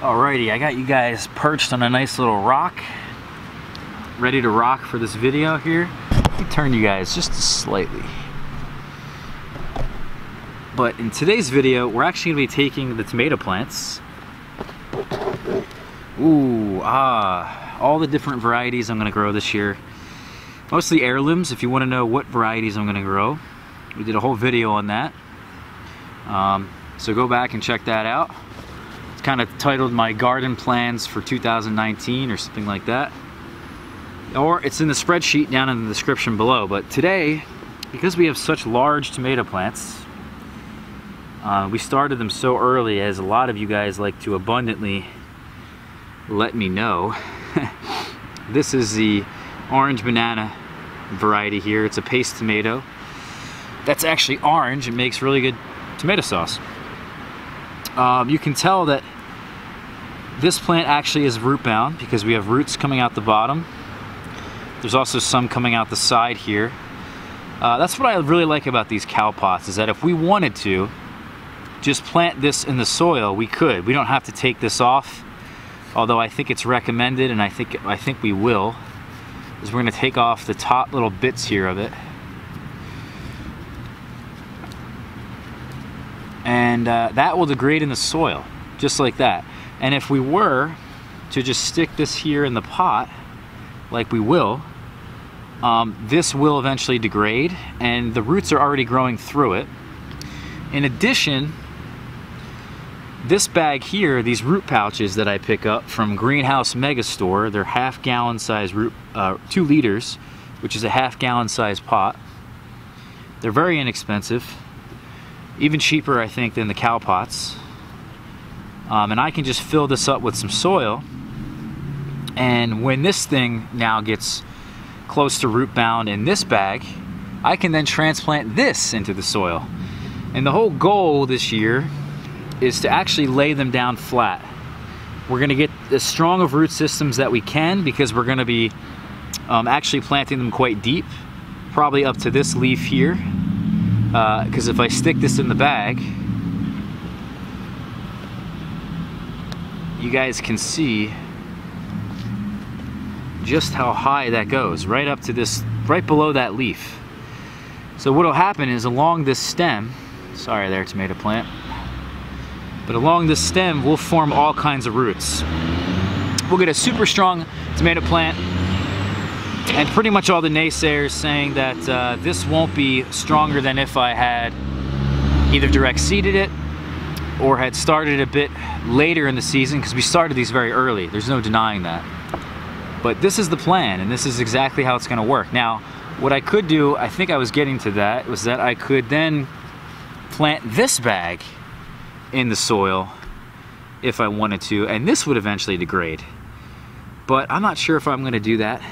Alrighty, I got you guys perched on a nice little rock, ready to rock for this video here. Let me turn you guys just slightly. But in today's video, we're actually gonna be taking the tomato plants. Ooh, ah, all the different varieties I'm gonna grow this year. Mostly heirlooms, if you wanna know what varieties I'm gonna grow. We did a whole video on that. Um, so go back and check that out. Kind of titled My Garden Plans for 2019 or something like that. Or it's in the spreadsheet down in the description below. But today, because we have such large tomato plants, uh, we started them so early as a lot of you guys like to abundantly let me know. this is the orange banana variety here. It's a paste tomato. That's actually orange. It makes really good tomato sauce um, you can tell that this plant actually is root bound because we have roots coming out the bottom. There's also some coming out the side here. Uh, that's what I really like about these cow pots is that if we wanted to just plant this in the soil, we could. We don't have to take this off, although I think it's recommended and I think, I think we will, is we're gonna take off the top little bits here of it and uh, that will degrade in the soil just like that and if we were to just stick this here in the pot like we will um, this will eventually degrade and the roots are already growing through it. In addition this bag here these root pouches that I pick up from Greenhouse Megastore they're half gallon size root uh, two liters which is a half gallon size pot. They're very inexpensive even cheaper I think than the cow pots um, and I can just fill this up with some soil. And when this thing now gets close to root bound in this bag I can then transplant this into the soil. And the whole goal this year is to actually lay them down flat. We're gonna get as strong of root systems that we can because we're gonna be um, actually planting them quite deep probably up to this leaf here. Because uh, if I stick this in the bag you guys can see just how high that goes right up to this right below that leaf. So what will happen is along this stem sorry there tomato plant but along this stem we'll form all kinds of roots. We'll get a super strong tomato plant and pretty much all the naysayers saying that uh, this won't be stronger than if I had either direct seeded it or had started a bit later in the season because we started these very early. There's no denying that. But this is the plan and this is exactly how it's going to work. Now, what I could do, I think I was getting to that, was that I could then plant this bag in the soil if I wanted to, and this would eventually degrade. But I'm not sure if I'm going to do that.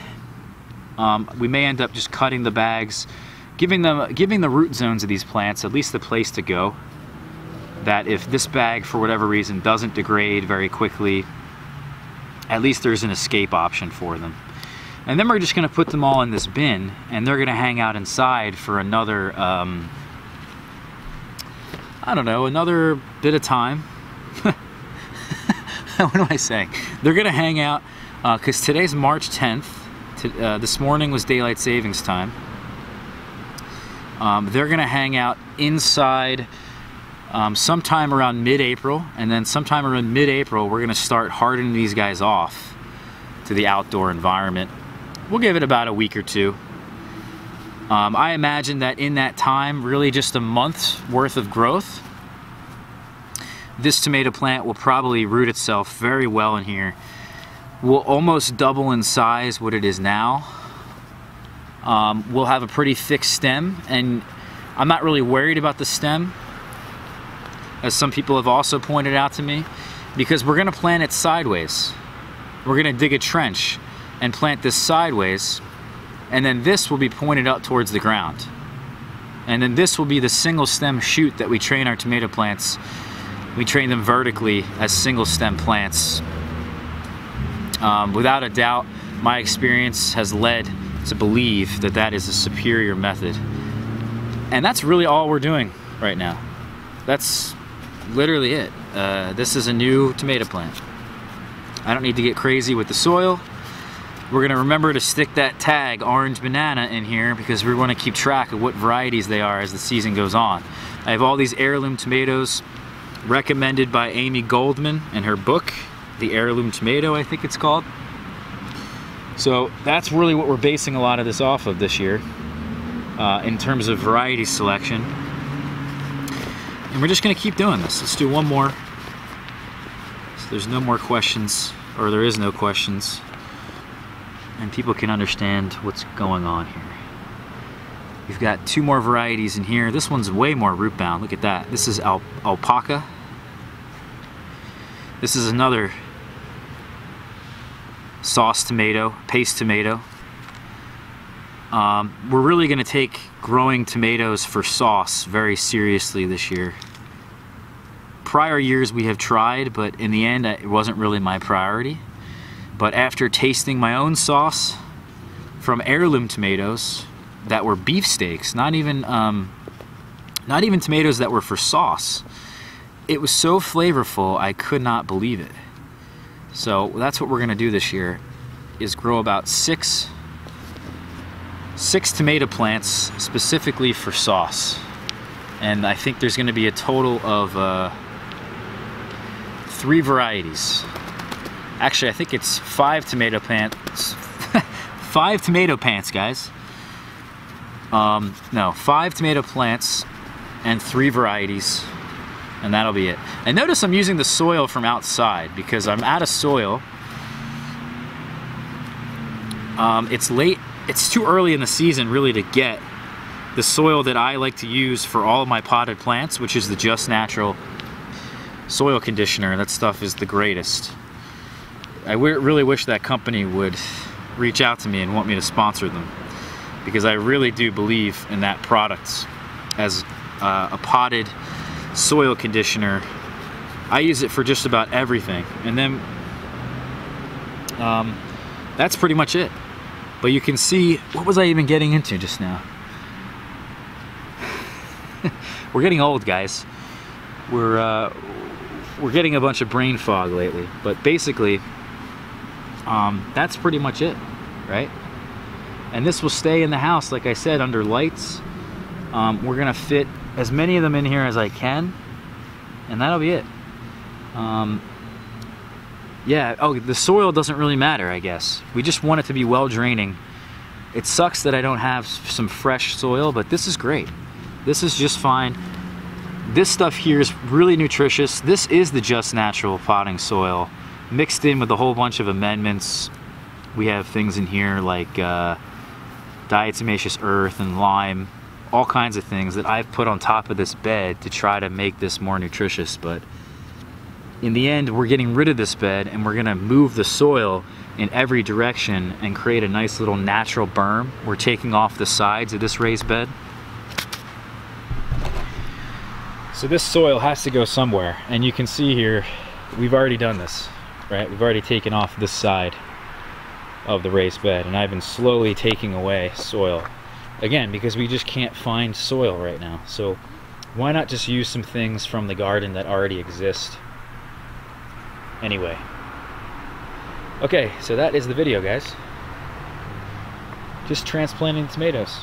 Um, we may end up just cutting the bags, giving them, giving the root zones of these plants at least the place to go. That if this bag, for whatever reason, doesn't degrade very quickly, at least there's an escape option for them. And then we're just gonna put them all in this bin and they're gonna hang out inside for another, um, I don't know, another bit of time. what am I saying? They're gonna hang out, because uh, today's March 10th, to, uh, this morning was daylight savings time. Um, they're going to hang out inside um, sometime around mid-April, and then sometime around mid-April, we're going to start hardening these guys off to the outdoor environment. We'll give it about a week or two. Um, I imagine that in that time, really just a month's worth of growth, this tomato plant will probably root itself very well in here will almost double in size what it is now. Um, we'll have a pretty thick stem and I'm not really worried about the stem as some people have also pointed out to me because we're gonna plant it sideways. We're gonna dig a trench and plant this sideways and then this will be pointed up towards the ground. And then this will be the single stem shoot that we train our tomato plants. We train them vertically as single stem plants um, without a doubt, my experience has led to believe that that is a superior method. And that's really all we're doing right now. That's literally it. Uh, this is a new tomato plant. I don't need to get crazy with the soil. We're gonna remember to stick that tag orange banana in here because we want to keep track of what varieties they are as the season goes on. I have all these heirloom tomatoes recommended by Amy Goldman in her book, The Heirloom Tomato, I think it's called. So that's really what we're basing a lot of this off of this year uh, in terms of variety selection. And we're just gonna keep doing this. Let's do one more. So there's no more questions, or there is no questions, and people can understand what's going on here. We've got two more varieties in here. This one's way more root bound. Look at that. This is al Opalka. This is another sauce tomato, paste tomato. Um, we're really going to take growing tomatoes for sauce very seriously this year. Prior years we have tried, but in the end it wasn't really my priority. But after tasting my own sauce from heirloom tomatoes that were beefsteaks, not even um, not even tomatoes that were for sauce, it was so flavorful I could not believe it. So that's what we're going to do this year, is grow about six six tomato plants specifically for sauce. And I think there's going to be a total of uh, three varieties. Actually, I think it's five tomato plants. five tomato plants, guys. Um, no, five tomato plants and three varieties. And that'll be it. And notice I'm using the soil from outside because I'm out of soil. Um, it's late it's too early in the season really to get the soil that I like to use for all of my potted plants, which is the Just Natural soil conditioner. That stuff is the greatest. I really wish that company would reach out to me and want me to sponsor them because I really do believe in that product as uh, a potted soil conditioner. I use it for just about everything. And then um, that's pretty much it. But you can see, what was I even getting into just now? we're getting old, guys. We're, uh, we're getting a bunch of brain fog lately. But basically, um, that's pretty much it, right? And this will stay in the house, like I said, under lights. Um, we're gonna fit as many of them in here as I can, and that'll be it. Um, yeah, oh, the soil doesn't really matter, I guess. We just want it to be well draining. It sucks that I don't have some fresh soil, but this is great. This is just fine. This stuff here is really nutritious. This is the Just Natural potting soil mixed in with a whole bunch of amendments. We have things in here like uh, diatomaceous earth and lime, all kinds of things that I've put on top of this bed to try to make this more nutritious, but in the end, we're getting rid of this bed and we're gonna move the soil in every direction and create a nice little natural berm. We're taking off the sides of this raised bed. So this soil has to go somewhere. And you can see here, we've already done this, right? We've already taken off this side of the raised bed and I've been slowly taking away soil. Again, because we just can't find soil right now. So why not just use some things from the garden that already exist anyway. Okay, so that is the video, guys. Just transplanting tomatoes.